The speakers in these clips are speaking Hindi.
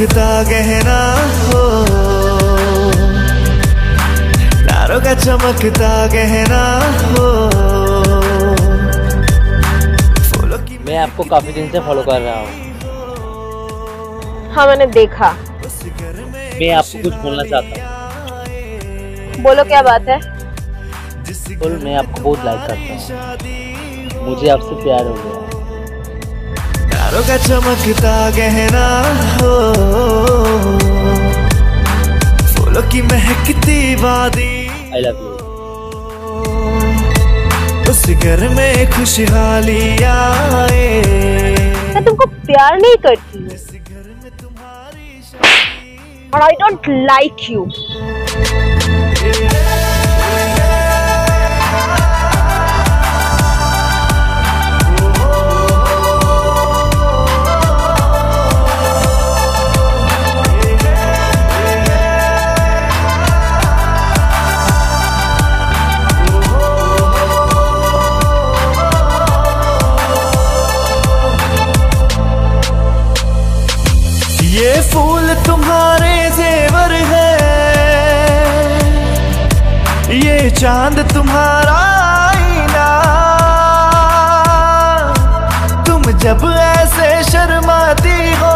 चमकता गहना हो। तारों का चमकता गहना हो। मैं आपको काफ़ी दिन से फॉलो कर रहा हूँ। हाँ मैंने देखा। में आपको कुछ बोलना चाहता हूँ। बोलो क्या बात है? बिल्कुल मैं आपको बहुत लाइक करता हूँ। मुझे आपसे प्यार हो गया। तारों का चमकता गहना हो। फूलों की महकती वादी। आई लव यू उस घर में खुशहाली आए। मैं तुमको प्यार नहीं करती। इस घर में तुम्हारी शादी और आई डोंट लाइक ये चाँद तुम्हारा आईना। तुम जब ऐसे शर्माती हो,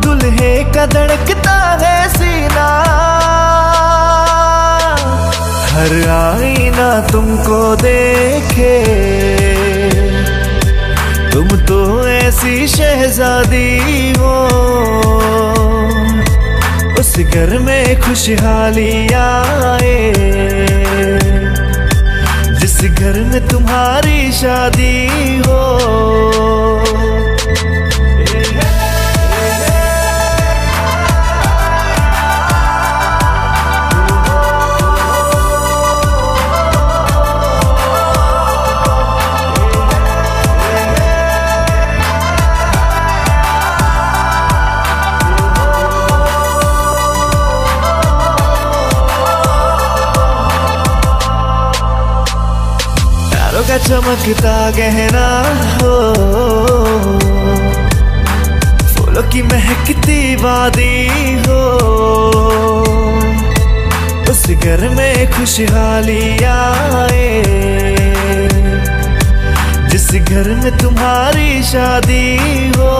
दुल्हे का धड़कता है सीना। हर आईना तुमको देखे, तुम तो ऐसी शहजादी हो। घर में खुशहाली आए। जिस घर में तुम्हारी शादी हो चमकता गहना हो। फूलों की महकती वादी, हो। उस घर में खुशहाली आए। जिस घर में तुम्हारी शादी, हो।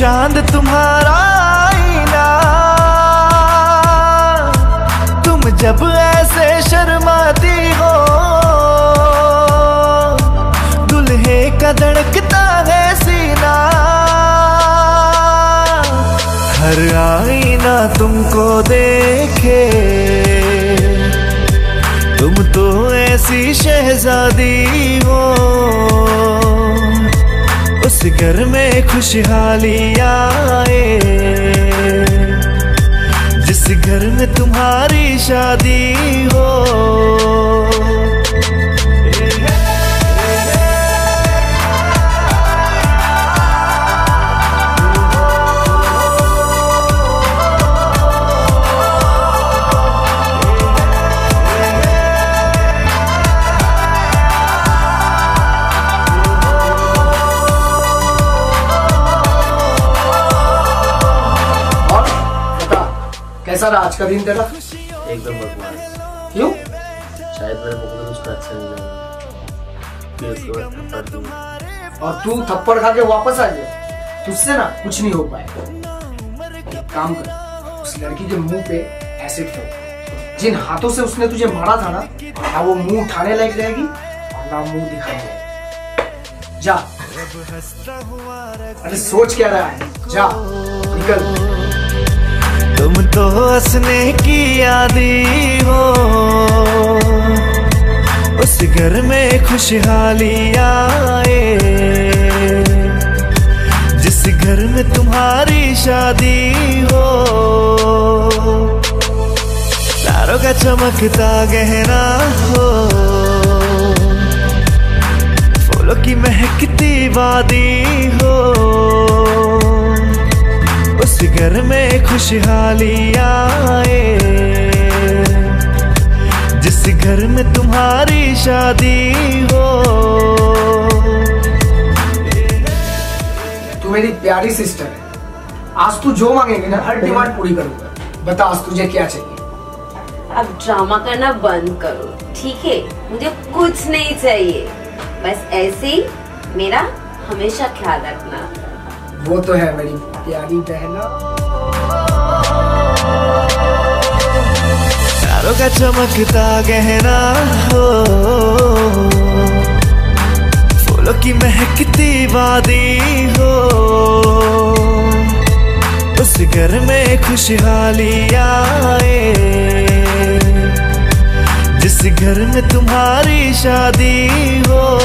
चाँद तुम्हारा आईना। तुम जब ऐसे शर्माती हो, दुल्हे का धड़कता है सीना। हर आईना तुमको देखे, तुम तो ऐसी शहजादी हो। उस घर में खुशहाली आए। जिस घर में तुम्हारी शादी हो कैसा रहा आज का दिन तेरा? एकदम बकवास क्यों? शायद मेरे मुँह में कुछ अच्छा नहीं लगा फिर उसके थप्पड़ दूँगा और तू थप्पड़ खा के वापस आ गया तुझसे ना कुछ नहीं हो पाया। एक काम कर उस लड़की के मुँह पे एसिड फेंक। जिन हाथों से उसने तुझे मारा था ना ना वो मुँह उठाने लायक रहेगी और ना मुँह दिखाने लायक। जा। अरे सोच क्या रहा है? जा निकल। तुम तो हंसने की आदि हो। उस घर में खुशहाली आए। जिस घर में तुम्हारी शादी हो। तारों का चमकता गहना हो। फूलों की महकती वादी हो। घर में खुशहाली आए। जिस घर में तुम्हारी शादी हो। तू मेरी प्यारी सिस्टर है। आज तू जो मांगेगी ना हर डिमांड पूरी करूँगा। बता आज तुझे क्या चाहिए? अब ड्रामा करना बंद करो ठीक है? मुझे कुछ नहीं चाहिए। बस ऐसे ही मेरा हमेशा ख्याल रखना। वो तो है मेरी प्यारी बहना। तारों का चमकता गहना हो। फूलों की महकती वादी, हो। उस घर में खुशहाली आए। जिस घर में तुम्हारी शादी, हो।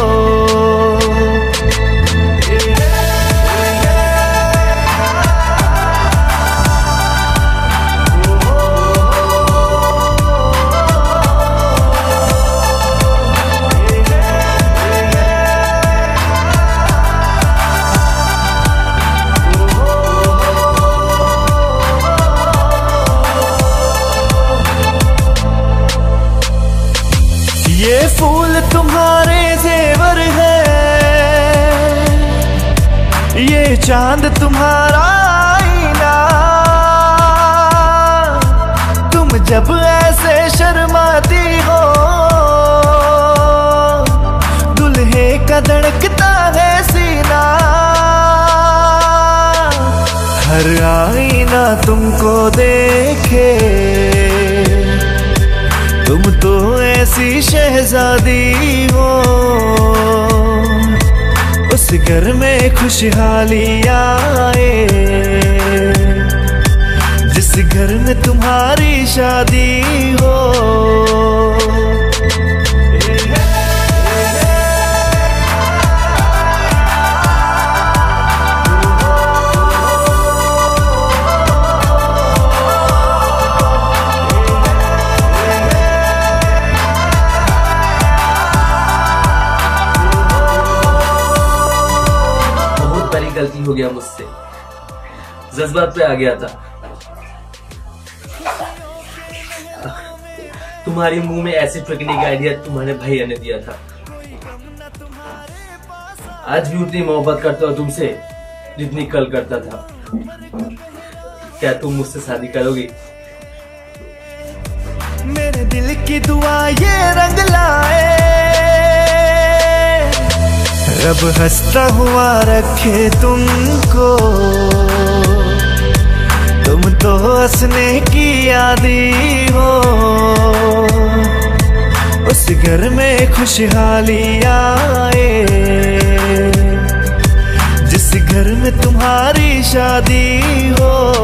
चाँद तुम्हारा आईना। तुम जब ऐसे शर्माती हो, दुल्हे का धड़कता है सीना। हर आईना तुमको देखे। तुम तो ऐसी शहजादी हो। उस घर में खुशहाली आए। जिस घर में तुम्हारी शादी हो गलती हो गया मुझसे। जज्बात पे आ गया था। तुम्हारे मुँह में एसिड फेंकने का आइडिया तुम्हारे भैया ने दिया था। आज भी उतनी मोहब्बत करता हूँ तुमसे, जितनी कल करता था। क्या तुम मुझसे शादी करोगी? मेरे दिल की दुआ ये रंग लाए। रब हंसता हुआ रखे तुमको। तुम तो हंसने की आदि हो। उस घर में खुशहाली आए। जिस घर में तुम्हारी शादी हो।